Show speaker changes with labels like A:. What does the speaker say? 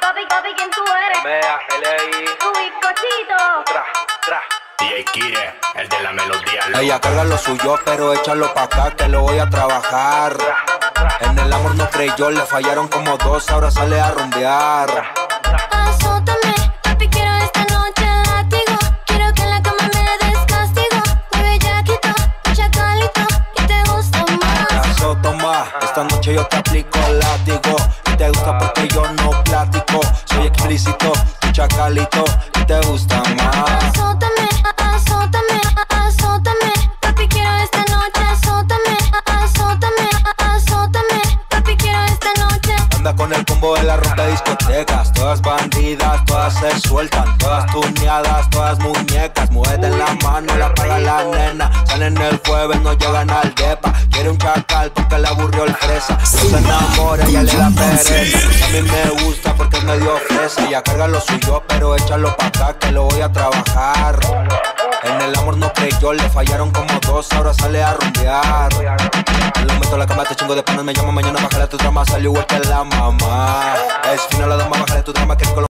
A: papi, papi, papi, ¿quién tú eres?
B: Mea, L.I.
A: Tu bizcochito.
B: Tra, tra.
C: DJ Kire, el de la melodía. loca.
D: Ella carga lo suyo, pero échalo pa' acá que lo voy a trabajar. En el amor no creyó, le fallaron como dos, ahora sale a rumbear.
E: Azótame, papi, quiero esta noche látigo. Quiero que en la cama me des castigo. Muy bellaquito, chacalito, y te gusta más.
D: Caso toma, esta noche yo te aplico el látigo. Y te gusta porque yo no platico. Explícito, tu chacalito, y te gusta más.
E: Azótame, azótame, azótame. Papi, quiero esta noche, azótame, azótame, azótame. Papi, quiero esta noche.
D: Anda con el combo de la rompe discotecas. Todas bandidas, todas se sueltan. Todas tuneadas, todas muñecas. Mueven la mano, la paga la nena. Salen el jueves, no llegan al depa. Quiere un chacal porque le aburrió el fresa. No se enamora, ya le da pereza. A mí me medio fresa. Ella carga lo suyo, pero échalo pa' acá que lo voy a trabajar. En el amor no creyó, le fallaron como dos, ahora sale a rumbear. Le meto la cama, te chingo de panas, me llamo mañana, bájale tu drama, salió igual que la mamá. Es fino la dama, bájale tu drama, que lo